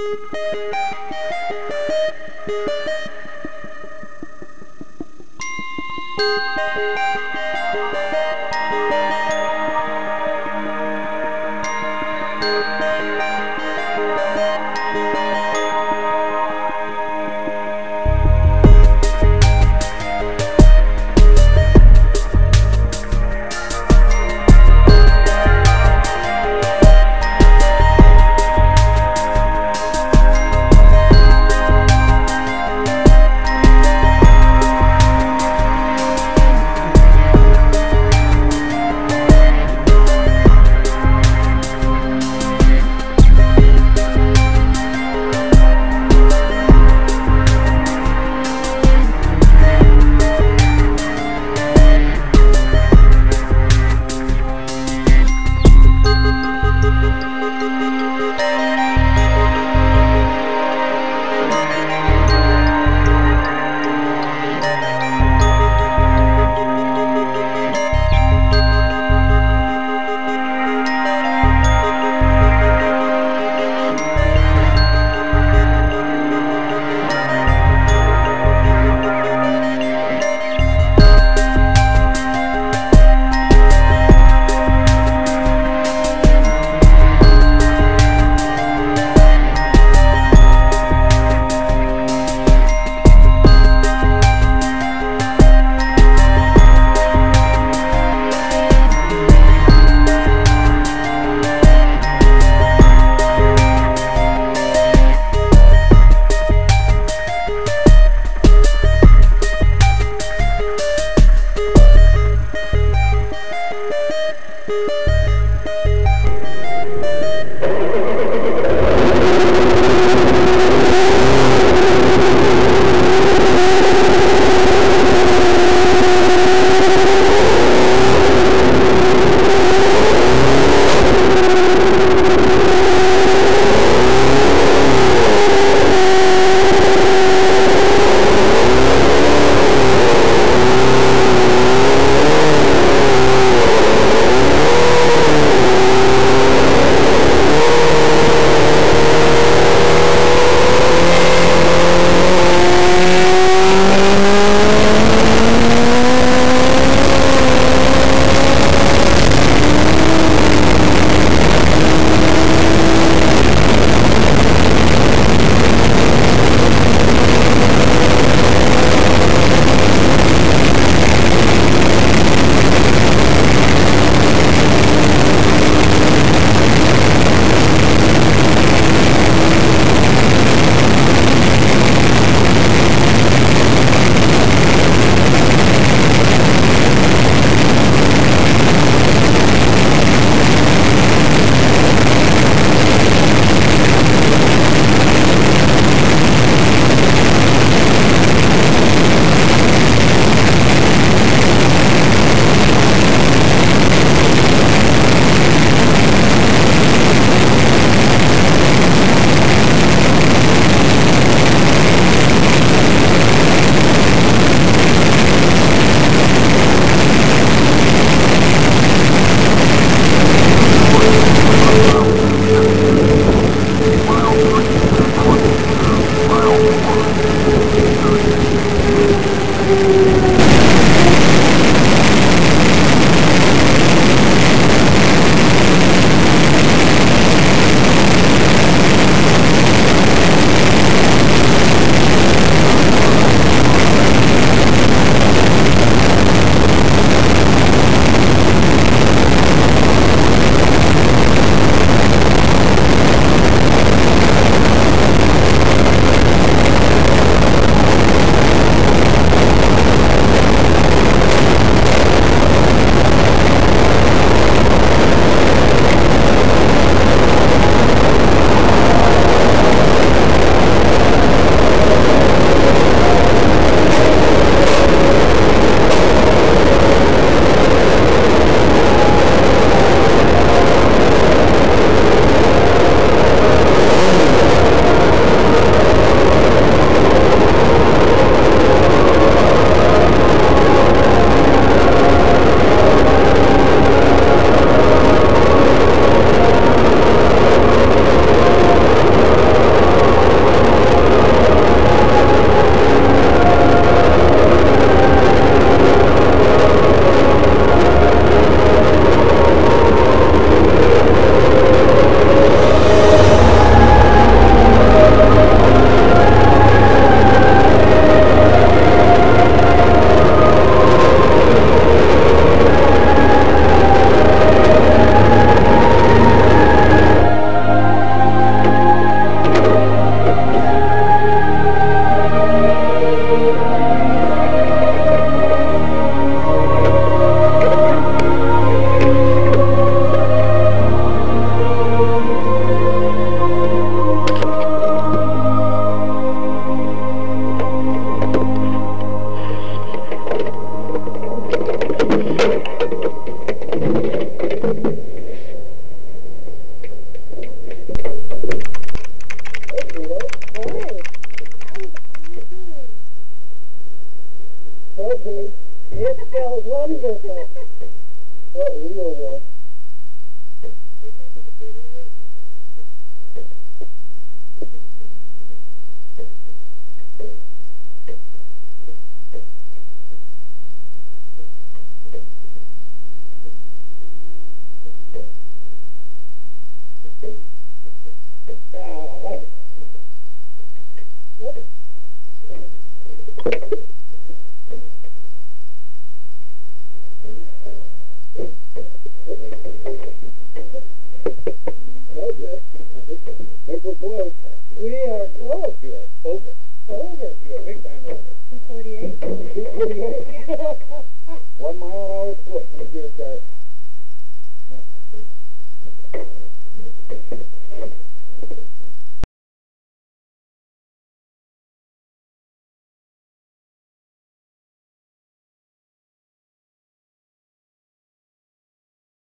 Thank you. you.